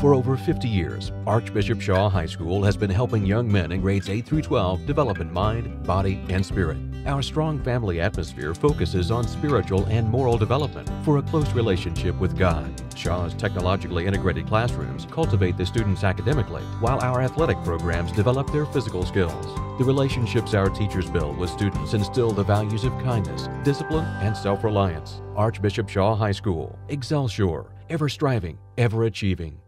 For over 50 years, Archbishop Shaw High School has been helping young men in grades 8 through 12 develop in mind, body, and spirit. Our strong family atmosphere focuses on spiritual and moral development for a close relationship with God. Shaw's technologically integrated classrooms cultivate the students academically, while our athletic programs develop their physical skills. The relationships our teachers build with students instill the values of kindness, discipline, and self reliance. Archbishop Shaw High School, Excelsior, ever striving, ever achieving.